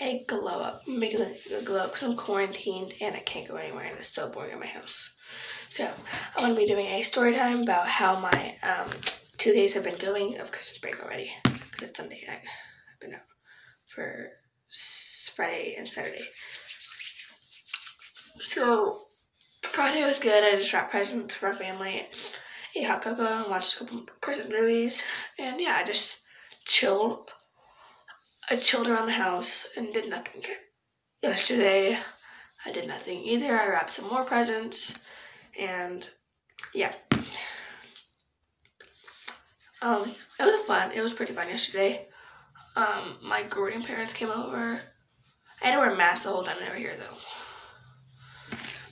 a glow up, making a glow up because I'm quarantined and I can't go anywhere and it's so boring in my house. So I'm going to be doing a story time about how my um, two days have been going of Christmas break already because it's Sunday night. I've been out for Friday and Saturday. So Friday was good. I just wrapped presents for our family, ate hot cocoa, and watched a couple Christmas movies, and yeah, I just chilled. I chilled around the house and did nothing. Yesterday, I did nothing either. I wrapped some more presents, and yeah. Um, it was fun. It was pretty fun yesterday. Um, my grandparents came over. I had to wear a mask the whole time they were here, though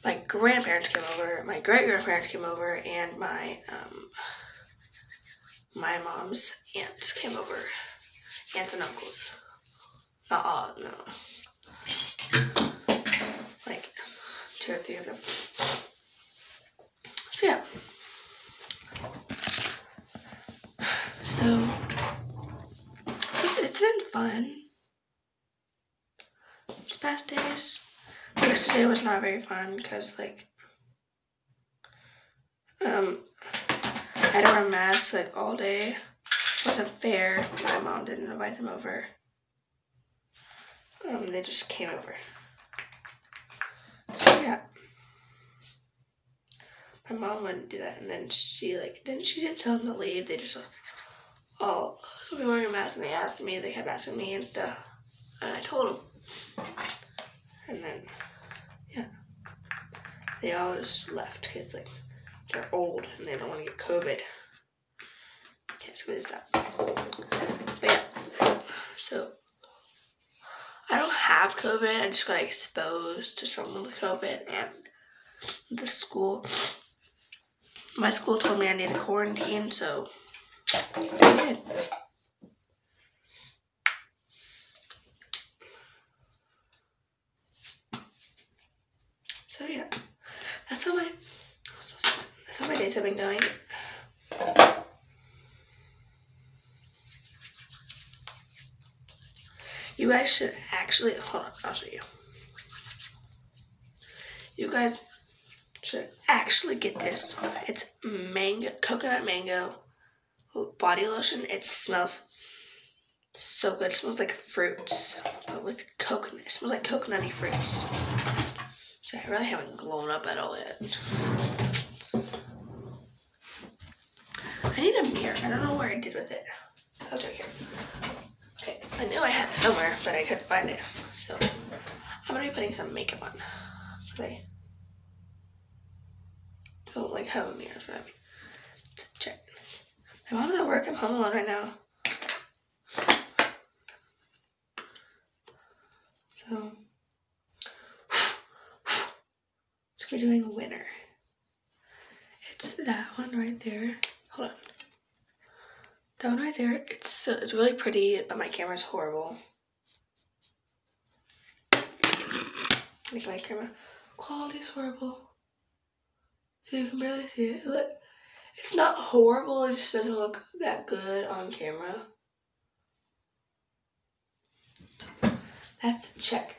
my grandparents came over, my great grandparents came over, and my um, my mom's aunts came over, aunts and uncles. All, no, like two or three of them. So yeah. So it's, it's been fun. These past days. Yesterday was not very fun because, like, um, I had to wear a mask, like, all day. It wasn't fair. My mom didn't invite them over. Um, they just came over. So, yeah. My mom wouldn't do that, and then she, like, didn't, she didn't tell them to leave. They just, like, oh, so we wearing a mask, and they asked me, they kept asking me and stuff. And I told them. And then yeah, they all just left because like they're old and they don't want to get COVID. Can't squeeze that. But yeah, so have COVID. I just got exposed to someone with COVID, and the school, my school told me I need a quarantine, so I did. So yeah. That's how my that's how my days have been going. You guys should actually hold on, I'll show you. You guys should actually get this. It's mango coconut mango body lotion. It smells so good. It smells like fruits, but with coconut. It smells like coconutty fruits. So I really haven't blown up at all yet. I need a mirror. I don't know where I did with it. I'll check here. I knew I had it somewhere, but I couldn't find it. So I'm gonna be putting some makeup on. I don't like have a mirror for me to check. My mom's at work. I'm home alone right now. So we're doing a winner. It's that one right there. Hold on. That one right there. It's uh, it's really pretty, but my camera's horrible. Think my camera quality's horrible. So you can barely see it. Look, it's not horrible. It just doesn't look that good on camera. That's the check.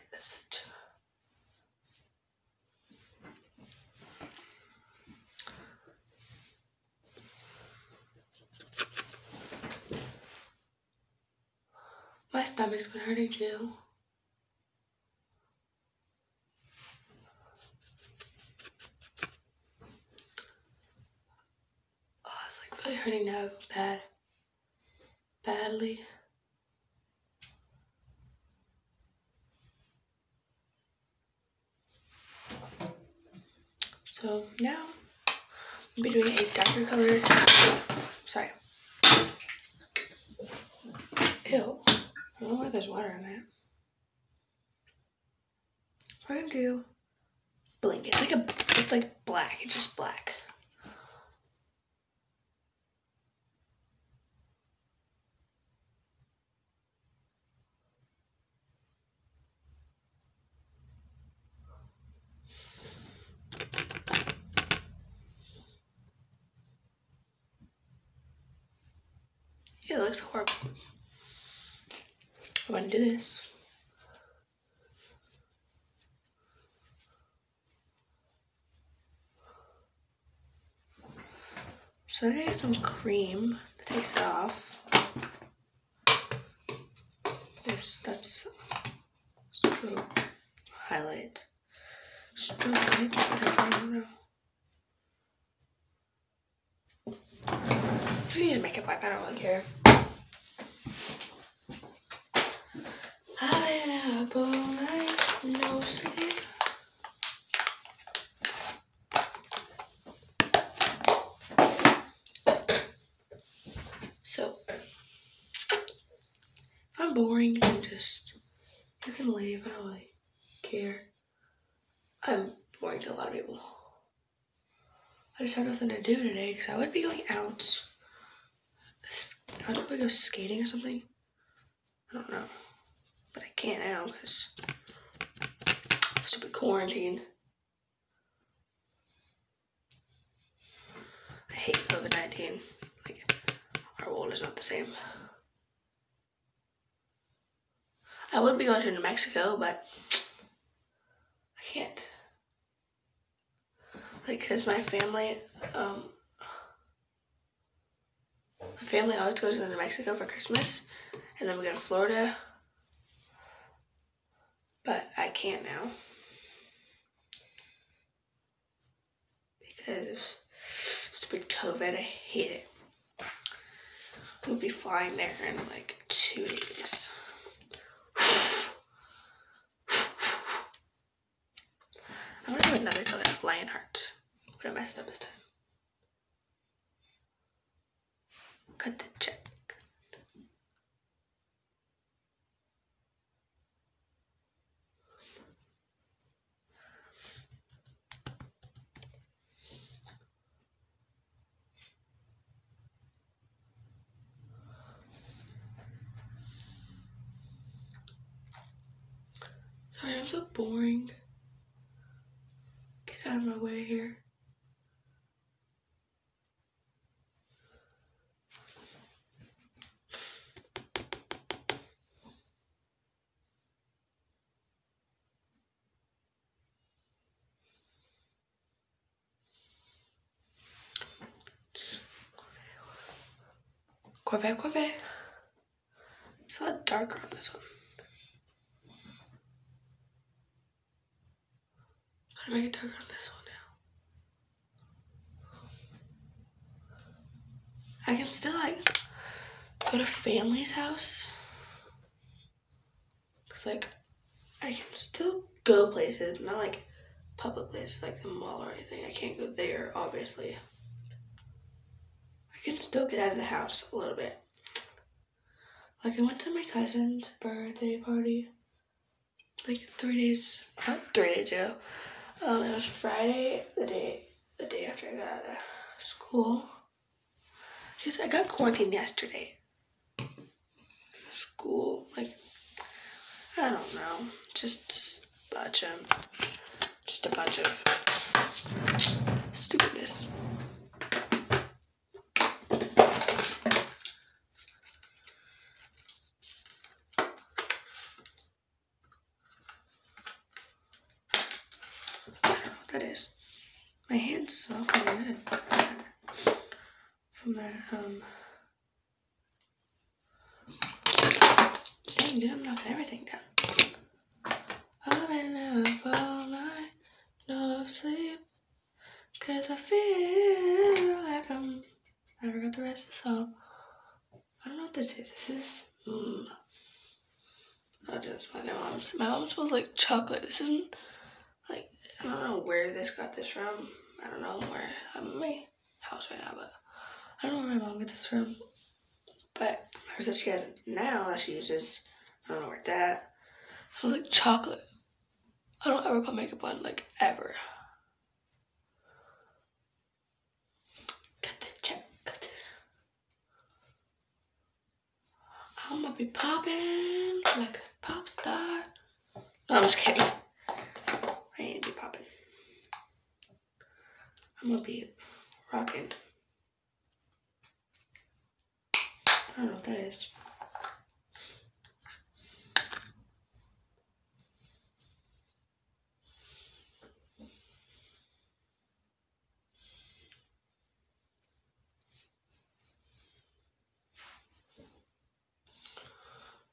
My stomach's been hurting too. Oh, it's like really hurting now, bad, badly. So now I'm be doing a darker color. Sorry. Ew. I don't know why there's water in that. We're gonna do blink. It's like a, it's like black. It's just black. It looks horrible. I'm going to do this. So I get some cream to take it off. This, that's stroke highlight. Stroke highlight, whatever, I do You need a makeup wipe, I don't really care. So, if I'm boring, then just, you can leave. I don't really care. I'm boring to a lot of people. I just have nothing to do today because I would be going out. I would probably go skating or something. I don't know. But I can't now because stupid quarantine. I hate COVID 19. Like, our world is not the same. I would be going to New Mexico, but I can't. Like, because my family, um, my family always goes to New Mexico for Christmas, and then we go to Florida. But I can't now. Because of stupid COVID, I hate it. We'll be flying there in like two days. I'm gonna do another color, of Lionheart. But I messed up this time. Cut the check. I'm so boring. Get out of my way here. Corvette, Corvette. It's a lot darker on this one. It darker on this one now. I can still like go to family's house. Cause like I can still go places, not like public places like the mall or anything. I can't go there, obviously. I can still get out of the house a little bit. Like I went to my cousin's birthday party like three days, three days ago. Um, it was Friday, the day, the day after I got out of school. Because I got quarantined yesterday. In the school, like, I don't know, just a bunch of, just a bunch of stupidness. I don't know what that is. My hands smell pretty good from that. Um, dang, dude, I'm knocking everything down. I've been up all night, no sleep, cause I feel like I'm. I forgot the rest of the song. I don't know what this is. This is. Mm, doesn't smell my mom's. My mom smells like chocolate. This isn't like I don't know where this got this from. I don't know where I'm in my house right now, but I don't know where my mom got this from. But hers that she has now that she uses, I don't know where it's at. It smells like chocolate. I don't ever put makeup on, like ever. Cut the check. Cut it. I'm gonna be popping like a pop star. No, I'm just kidding popping. I'm gonna be rocking. I don't know what that is.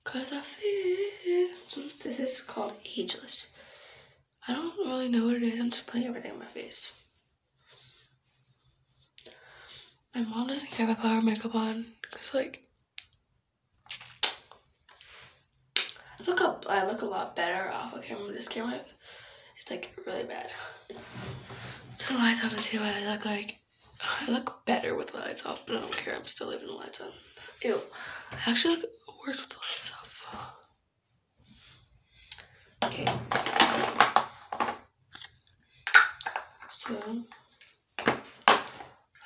Cause I feel so this is called ageless. I don't really know what it is. I'm just putting everything on my face. My mom doesn't care if I put her makeup on, cause like I look up. I look a lot better off of camera. This camera, it's like really bad. So the lights off and see what I look like. I look better with the lights off, but I don't care. I'm still leaving the lights on. Ew. I actually look worse with the lights off. Okay. So, I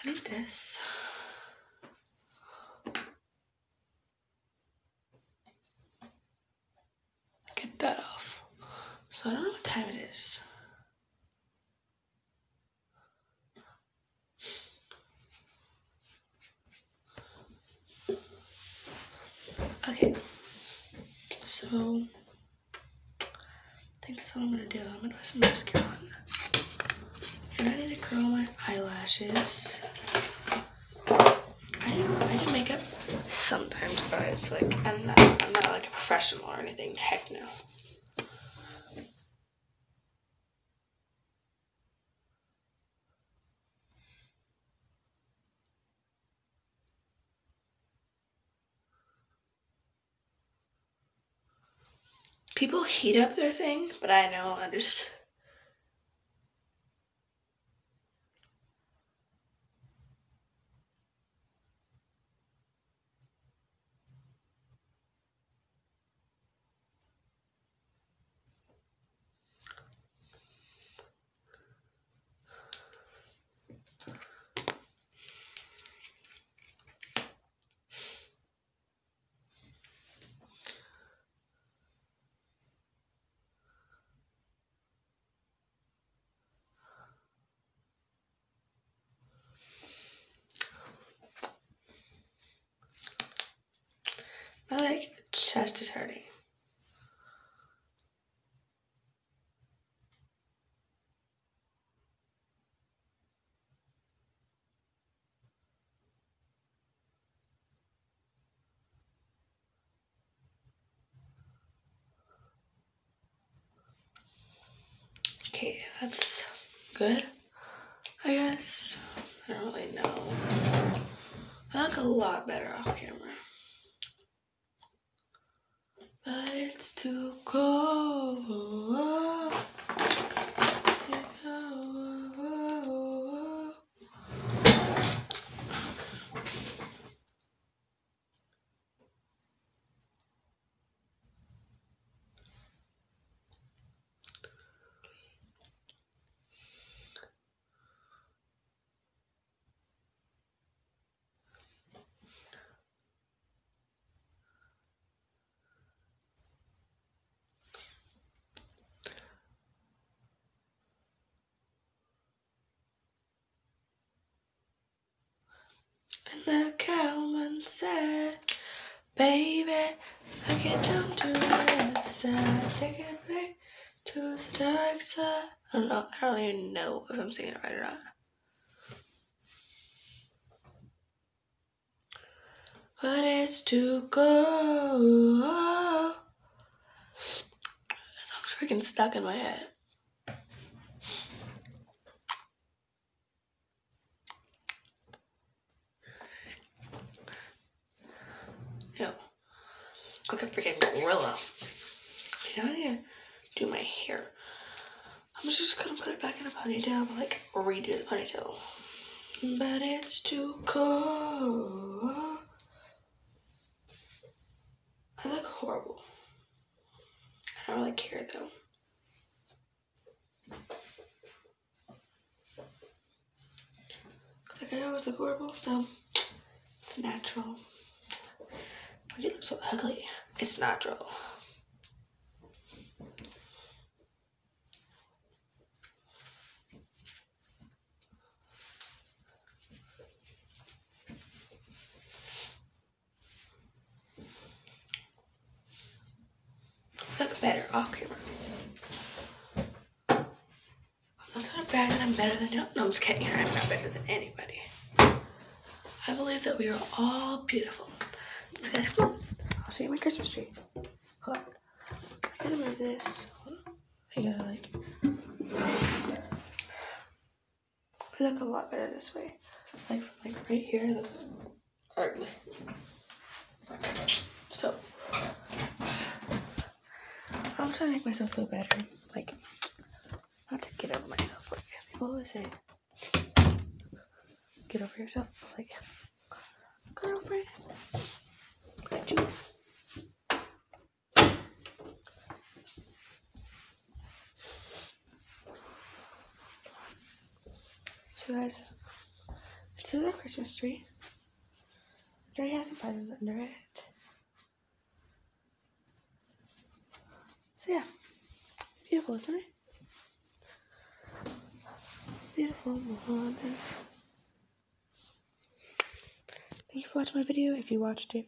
need this. Get that off. So I don't know what time it is. Okay. So I think that's all I'm gonna do. I'm gonna put some mascara on. Need to curl my eyelashes. I do I do makeup sometimes, guys. Like I'm not I'm not like a professional or anything. Heck no. People heat up their thing, but I know I just My like chest is hurting. Okay, that's good. I guess. I don't really know. I look a lot better off camera. But it's too cold. And the cowman said, Baby, I get down to the left side, take it back to the dark side. I don't know, I don't even know if I'm saying it right or not. But it's too cold. That song's freaking stuck in my head. Ew. Look like a freaking gorilla. You know, I need to do my hair. I'm just gonna put it back in a ponytail, but like redo the ponytail. But it's too cold. I look horrible. I don't really care though. Like I always look horrible, so it's natural. You look so ugly? It's natural. Look better off camera. I'm not trying to brag that I'm better than you. No, I'm just kidding. I'm not better than anybody. I believe that we are all beautiful. Guys, come on. I'll show you my Christmas tree. Hold on. I gotta move this. I gotta like. I look a lot better this way. Like from like right here, look. So I'm trying to make myself feel better. Like not to get over myself. People always say, get over yourself. Like girlfriend, let you. So guys, this is our Christmas tree. It already has some presents under it. So yeah, beautiful, isn't it? Beautiful morning. Thank you for watching my video if you watched it.